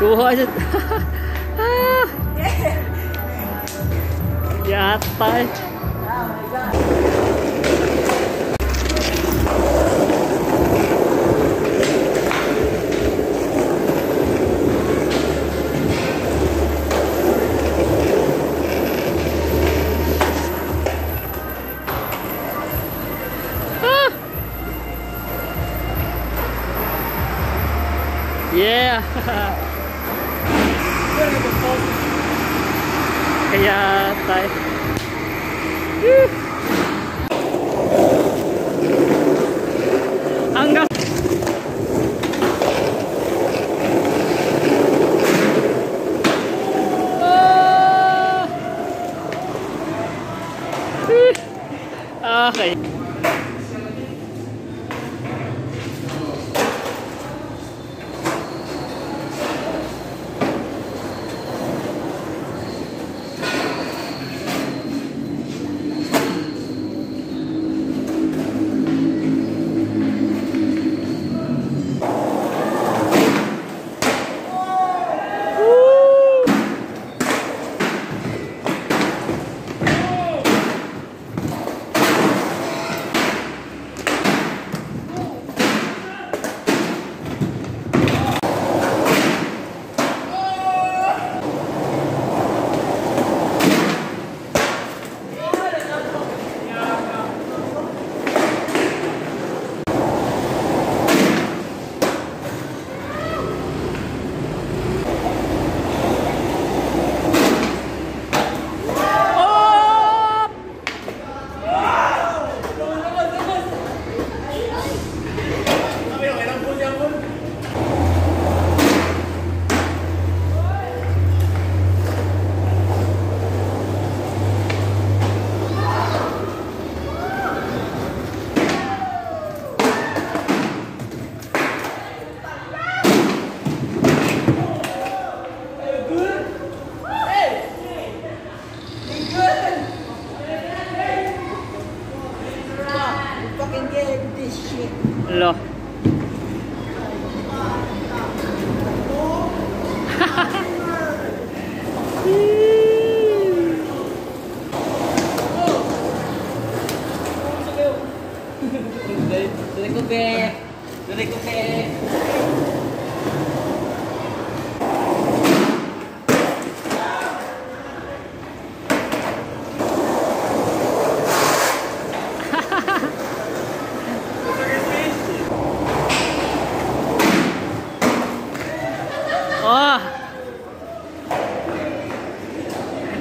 Kuha siya. ah. Yata eh. Ah. Yeah. やー大変。はい。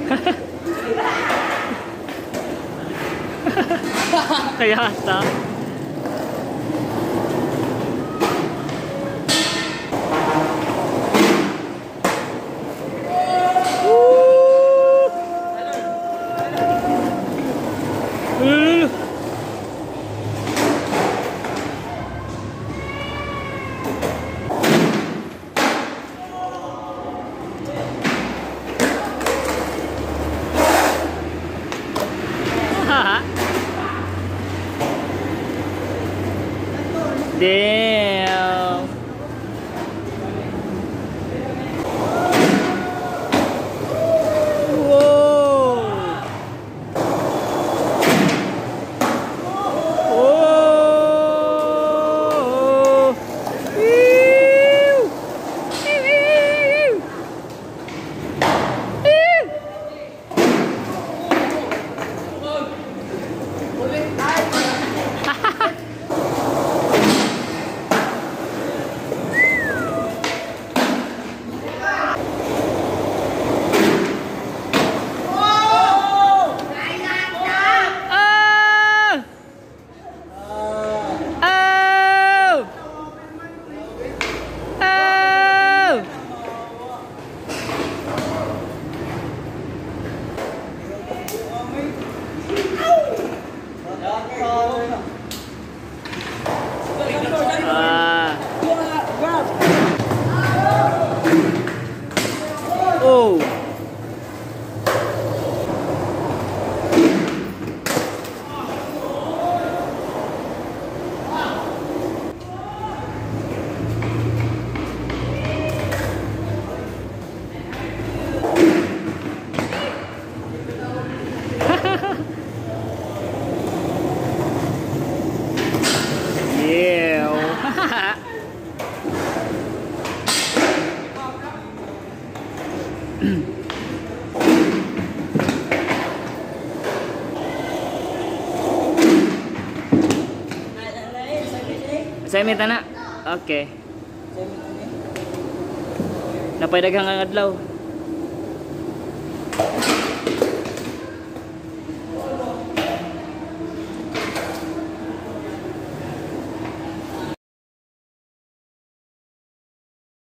やった。で Semi tana? Okay. Napay daghang ang adlaw.